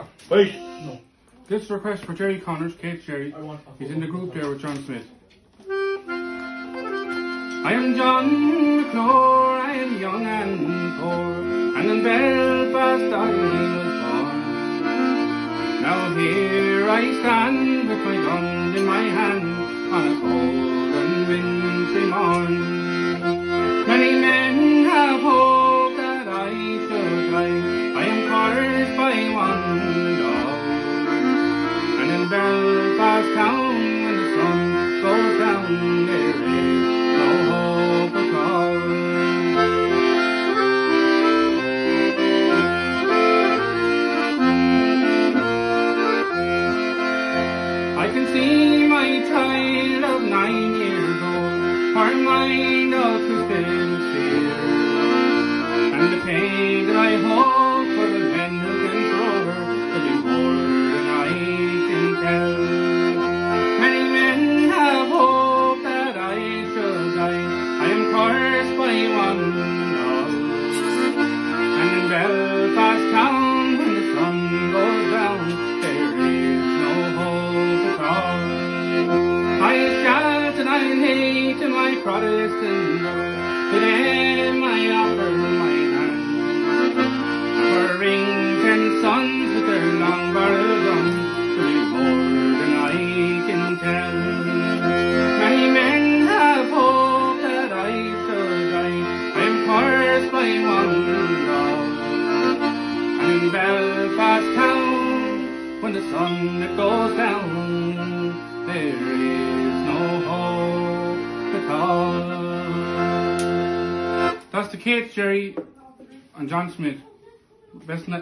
that. Right. No. This request for Jerry Connors, Kate Jerry. I want. He's in the group there with John Smith. I am John McClure, I am young and poor, and in Belfast I was born. Now here I stand When the sun goes down, there is no hope. I can see my child of nine years old, mind. And the pain that I hold for the men who and to my Protestant Lord, to them I offer my hand. For Rington sons with their long barrel guns, to be more than I can tell. Many men have hoped that I should die. I am cursed by one and all. And in Belfast town, when the sun goes down, there Kate, Jerry, and John Smith. Best night.